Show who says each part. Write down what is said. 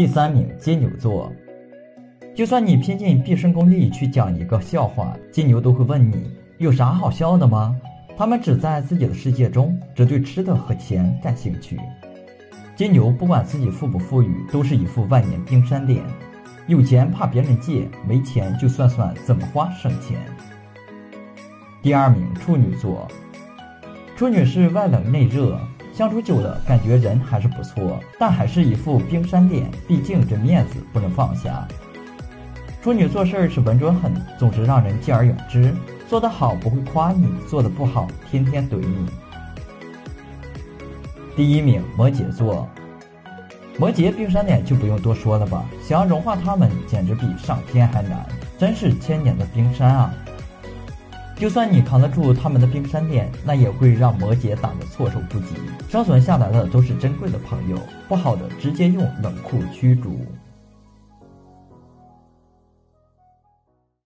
Speaker 1: 第三名，金牛座。就算你拼尽毕生功力去讲一个笑话，金牛都会问你有啥好笑的吗？他们只在自己的世界中，只对吃的和钱感兴趣。金牛不管自己富不富裕，都是一副万年冰山脸。有钱怕别人借，没钱就算算怎么花省钱。第二名，处女座。处女是外冷内热，相处久了感觉人还是不错，但还是一副冰山脸，毕竟这面子不能放下。处女做事是稳准狠，总是让人敬而远之。做得好不会夸你，做得不好天天怼你。第一名，摩羯座。摩羯冰山脸就不用多说了吧，想要融化他们，简直比上天还难，真是千年的冰山啊！就算你扛得住他们的冰山脸，那也会让摩羯打得措手不及。生存下来的都是珍贵的朋友，不好的直接用冷酷驱逐。